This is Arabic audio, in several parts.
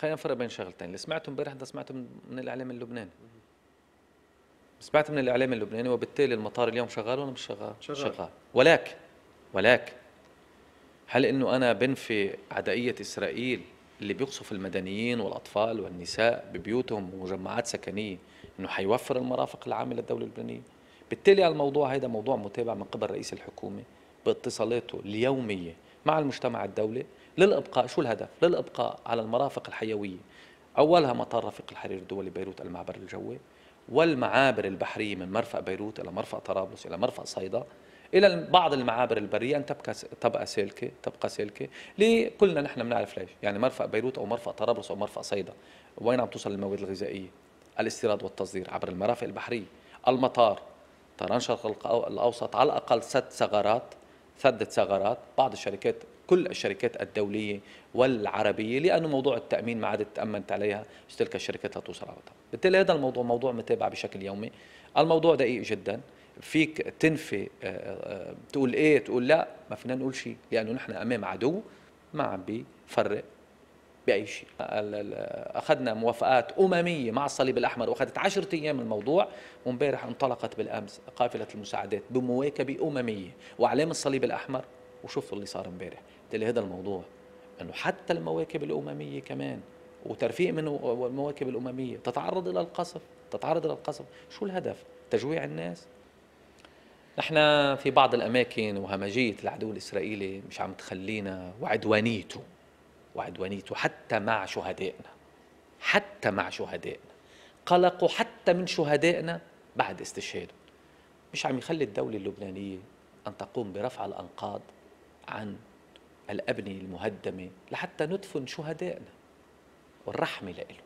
خلينا نفرق بين شغلتين اللي سمعته امبارح ده سمعته من, الإعلام اللبناني. سمعت من الإعلام اللبناني وبالتالي المطار اليوم شغال ولا مش شغال؟ شغال. شغال. ولكن ولكن هل إنه أنا بنفي عدائية إسرائيل اللي بيقصف المدنيين والأطفال والنساء ببيوتهم ومجمعات سكنية إنه حيوفر المرافق العامة للدولة اللبنانية؟ بالتالي الموضوع هذا موضوع متابع من قبل رئيس الحكومة باتصالاته اليومية مع المجتمع الدولي للإبقاء. شو الهدف؟ للإبقاء على المرافق الحيوية. أولها مطار رفيق الحرير الدولي بيروت المعبر الجوي والمعابر البحرية من مرفأ بيروت إلى مرفأ طرابلس إلى مرفأ صيدا. إلى بعض المعابر البرية أن تبقى تبقى سالكه تبقى سالكه لكلنا نحن بنعرف ليش. يعني مرفأ بيروت أو مرفأ طرابلس أو مرفأ صيدا. وين عم توصل المواد الغذائية؟ الاستيراد والتصدير عبر المرافق البحرية. المطار طيران شرق الأوسط على الأقل ست ثغرات سدة ثغرات. بعض الشركات كل الشركات الدولية والعربية لأنه موضوع التأمين ما عادت تأمنت عليها تلك الشركات لا توصل على وقتها بالتالي هذا الموضوع موضوع متابع بشكل يومي. الموضوع دقيق جدا. فيك تنفي آه، آه، تقول إيه تقول لا ما فينا نقول شيء لأنه نحن أمام عدو ما عم بيفرق. باي شيء أخذنا موافقات أممية مع الصليب الأحمر وأخذت عشرة أيام الموضوع وامبارح انطلقت بالأمس قافلة المساعدات بمواكبه امميه واعلام الصليب الأحمر وشفتوا اللي صار امبارح بالتالي هذا الموضوع إنه حتى المواكب الأممية كمان وترفيق من المواكب الأممية تتعرض إلى القصف تتعرض إلى القصف. شو الهدف؟ تجويع الناس؟ نحن في بعض الأماكن وهمجية العدو الإسرائيلي مش عم تخلينا وعدوانيته. وعدوانيته حتى مع شهدائنا حتى مع شهدائنا قلقوا حتى من شهدائنا بعد استشهادهم. مش عم يخلي الدولة اللبنانية أن تقوم برفع الأنقاض عن الأبنية المهدمة لحتى ندفن شهدائنا والرحمة لإله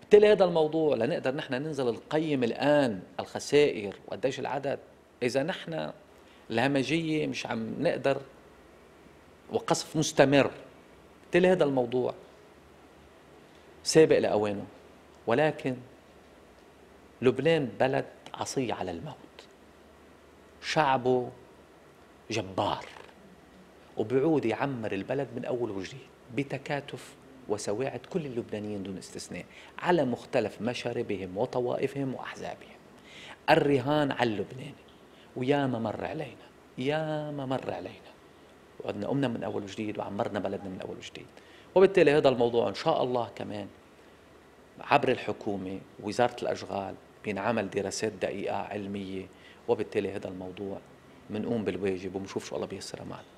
بالتالي هذا الموضوع لنقدر نحن ننزل نقيم الآن الخسائر وقديش العدد. إذا نحن الهمجية مش عم نقدر وقصف مستمر بالتالي هذا الموضوع سابق لأوانه. ولكن لبنان بلد عصي على الموت. شعبه جبار وبيعود يعمر البلد من أول وجديد بتكاتف وسواعد كل اللبنانيين دون استثناء على مختلف مشاربهم وطوائفهم وأحزابهم. الرهان على اللبناني وياما مر علينا ياما مر علينا. وعدنا قمنا من أول وجديد وعمرنا بلدنا من أول وجديد. وبالتالي هذا الموضوع إن شاء الله كمان عبر الحكومة وزارة الأشغال بينعمل دراسات دقيقة علمية. وبالتالي هذا الموضوع بنقوم بالواجب وبنشوف شو الله بيسرها معنا.